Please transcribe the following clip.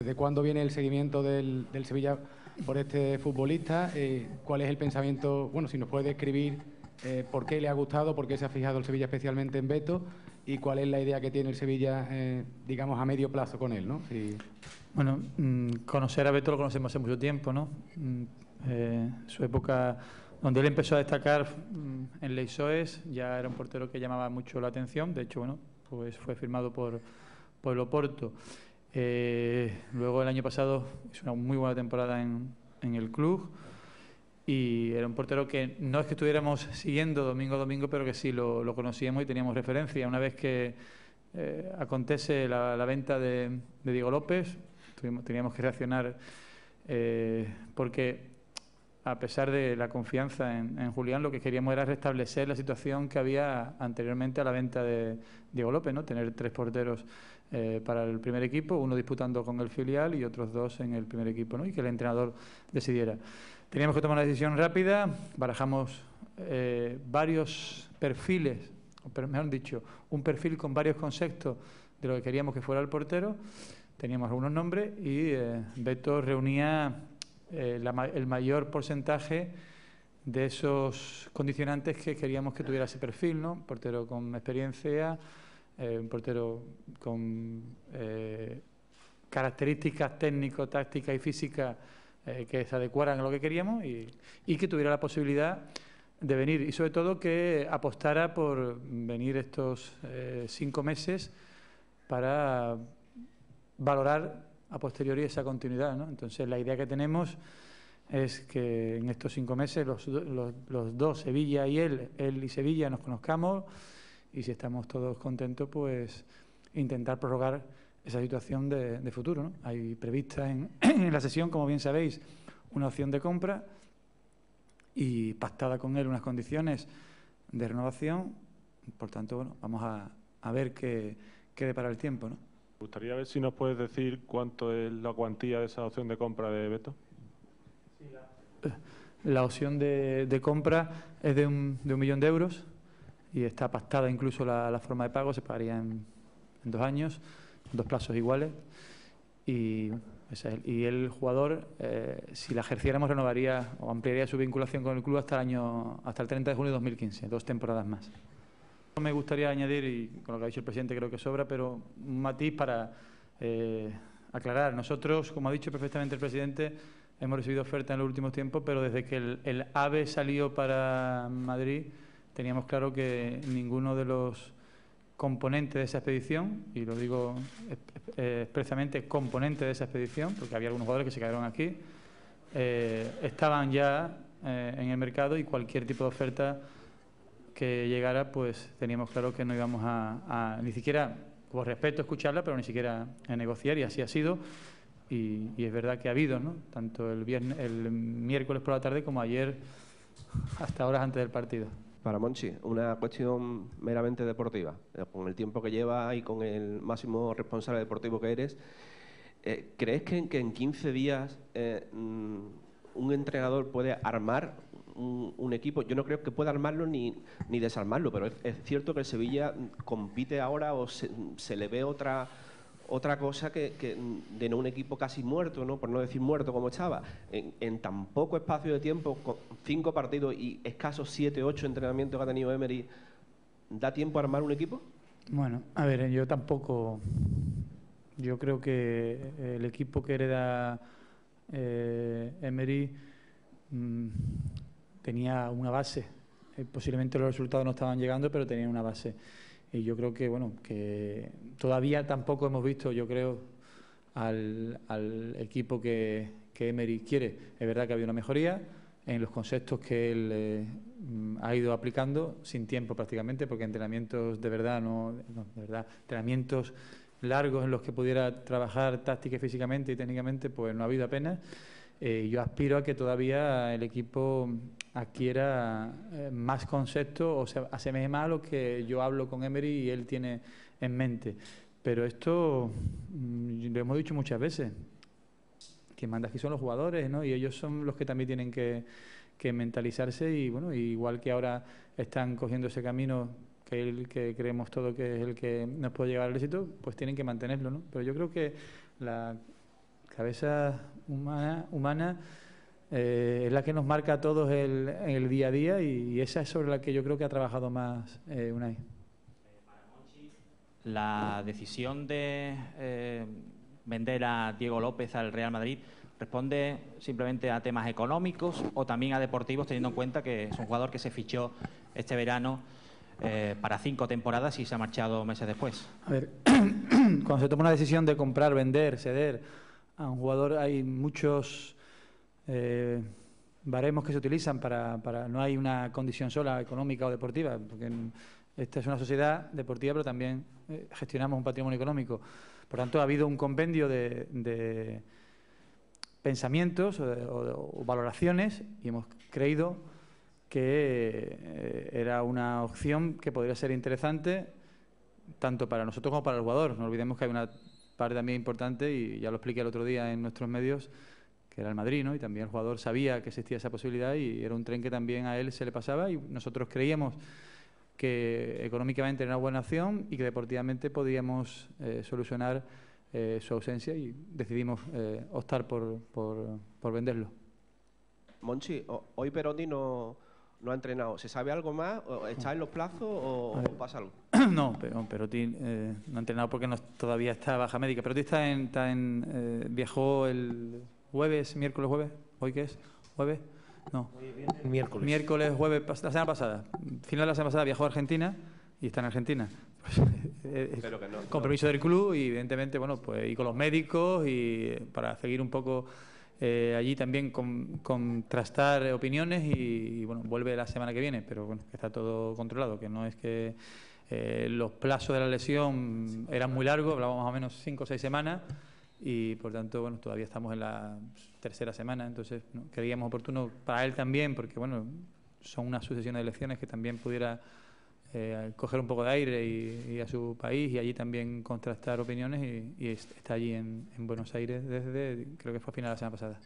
¿Desde cuándo viene el seguimiento del, Sevilla por este futbolista? Eh, ¿Cuál es el pensamiento? Bueno, si nos puede describir eh, por qué le ha gustado, por qué se ha fijado el Sevilla especialmente en Beto y cuál es la idea que tiene el Sevilla, eh, digamos, a medio plazo con él, ¿no? Bueno, mm, conocer a Beto lo conocemos hace mucho tiempo, ¿no? Mm, su época donde él empezó a destacar mm, en Leisoes, ya era un portero que llamaba mucho la atención, de hecho, bueno, pues fue firmado por, por el Oporto. Eh, luego el año pasado hizo una muy buena temporada en, el club y era un portero que no es que estuviéramos siguiendo domingo a domingo, pero que sí lo, conocíamos y teníamos referencia. Una vez que eh, acontece la, venta de, Diego López, teníamos que reaccionar eh, porque a pesar de la confianza en, Julián, lo que queríamos era restablecer la situación que había anteriormente a la venta de Diego López, ¿no? tener tres porteros eh, para el primer equipo, uno disputando con el filial y otros dos en el primer equipo, ¿no? y que el entrenador decidiera. Teníamos que tomar una decisión rápida, barajamos eh, varios perfiles, o mejor dicho, un perfil con varios conceptos de lo que queríamos que fuera el portero, teníamos algunos nombres y eh, Beto reunía eh, el mayor porcentaje de esos condicionantes que queríamos que tuviera ese perfil, ¿no? Portero con experiencia, eh, un portero con eh, características técnico, tácticas y físicas que se adecuaran a lo que queríamos y, que tuviera la posibilidad de venir y sobre todo que apostara por venir estos cinco meses para valorar a posteriori esa continuidad. ¿no? Entonces, la idea que tenemos es que en estos cinco meses los, los, dos, Sevilla y él, él y Sevilla, nos conozcamos y si estamos todos contentos, pues intentar prorrogar esa situación de, futuro. Hay prevista en, en, la sesión, como bien sabéis, una opción de compra y pactada con él unas condiciones de renovación. Por tanto, bueno, vamos a, a ver qué, qué depara el tiempo. ¿no? Gustaría ver si nos puedes decir cuánto es la cuantía de esa opción de compra de Beto. la, opción de, compra es de un, de un, millón de euros y está pactada incluso la, forma de pago, se pagaría en, dos años, dos plazos iguales. Y, y el jugador, eh, si la ejerciéramos, renovaría o ampliaría su vinculación con el club hasta el, año, hasta el 30 de junio de 2015, dos temporadas más. Me gustaría añadir, y con lo que ha dicho el presidente creo que sobra, pero un matiz para eh, aclarar. Nosotros, como ha dicho perfectamente el presidente, hemos recibido ofertas en los últimos tiempos, pero desde que el, AVE salió para Madrid, teníamos claro que ninguno de los componentes de esa expedición, y lo digo expresamente componentes de esa expedición, porque había algunos jugadores que se quedaron aquí, eh, estaban ya eh, en el mercado y cualquier tipo de oferta que llegara, pues teníamos claro que no íbamos a, ni siquiera, por respeto, escucharla, pero ni siquiera a negociar, y así ha sido. Y, es verdad que ha habido, ¿no? tanto el, viernes, el miércoles por la tarde como ayer, hasta horas antes del partido. Para Monchi, una cuestión meramente deportiva. Eh, con el tiempo que lleva y con el máximo responsable deportivo que eres, eh, ¿crees que, en 15 días eh, mm, un entrenador puede armar un, equipo, yo no creo que pueda armarlo ni, ni desarmarlo, pero es, cierto que el Sevilla compite ahora o se, le ve otra otra cosa que, de no un equipo casi muerto, ¿no? por no decir muerto como estaba, en, tan poco espacio de tiempo, con cinco partidos y escasos siete, ocho entrenamientos que ha tenido Emery, ¿da tiempo a armar un equipo? Bueno, a ver, yo tampoco, yo creo que el equipo que hereda eh, Emery mm, tenía una base. Eh, posiblemente los resultados no estaban llegando, pero tenía una base. Y yo creo que, bueno, que todavía tampoco hemos visto, yo creo, al, equipo que, que, Emery quiere. Es verdad que ha habido una mejoría en los conceptos que él eh, ha ido aplicando, sin tiempo prácticamente, porque entrenamientos de verdad, no, de verdad, entrenamientos largos en los que pudiera trabajar táctica y físicamente y técnicamente, pues no ha habido apenas. Eh, yo aspiro a que todavía el equipo adquiera eh, más conceptos o se asemeje más a lo que yo hablo con Emery y él tiene en mente. Pero esto mm, lo hemos dicho muchas veces. Quien manda aquí son los jugadores, ¿no? Y ellos son los que también tienen que, mentalizarse y, bueno, igual que ahora están cogiendo ese camino que, el, que creemos todo que es el que nos puede llevar al éxito, pues tienen que mantenerlo, ¿no? Pero yo creo que la cabeza humana, humana eh, es la que nos marca a todos el, el día a día y, esa es sobre la que yo creo que ha trabajado más eh, Unai. La decisión de eh, vender a Diego López al Real Madrid responde simplemente a temas económicos o también a deportivos, teniendo en cuenta que es un jugador que se fichó este verano eh, para cinco temporadas y se ha marchado meses después. A ver, cuando se toma una decisión de comprar, vender, ceder a un jugador, hay muchos eh, baremos que se utilizan para, para, No hay una condición sola económica o deportiva, porque esta es una sociedad deportiva, pero también eh, gestionamos un patrimonio económico. Por tanto, ha habido un compendio de, pensamientos o, valoraciones y hemos creído que eh, era una opción que podría ser interesante tanto para nosotros como para el jugador. No olvidemos que hay una parte también importante, y ya lo expliqué el otro día en nuestros medios, que era el Madrid, ¿no? y también el jugador sabía que existía esa posibilidad y era un tren que también a él se le pasaba y nosotros creíamos que económicamente era una buena opción y que deportivamente podíamos eh, solucionar eh, su ausencia y decidimos eh, optar por, por, venderlo. Monchi, hoy Perotti no, no ha entrenado. ¿Se sabe algo más? ¿Está en los plazos o, pasa algo? No, pero Perotti no ha entrenado porque no, todavía está baja médica. Perotti está en, está en viajó el jueves, miércoles, jueves, ¿hoy qué es? ¿Jueves? No. Miércoles. Miércoles, jueves, la semana pasada. Final de la semana pasada viajó a Argentina y está en Argentina. Pues, que no, compromiso del club y evidentemente, bueno, pues y con los médicos y para seguir un poco eh, allí también con, contrastar opiniones y, bueno, vuelve la semana que viene, pero bueno, que está todo controlado, que no es que eh, los plazos de la lesión eran muy largos, hablábamos más o menos cinco o seis semanas y por tanto, bueno, todavía estamos en la tercera semana, entonces creíamos oportuno para él también, porque bueno, son una sucesión de elecciones que también pudiera eh, coger un poco de aire y, a su país y allí también contrastar opiniones y, está allí en, en Buenos Aires desde, creo que fue a final de la semana pasada.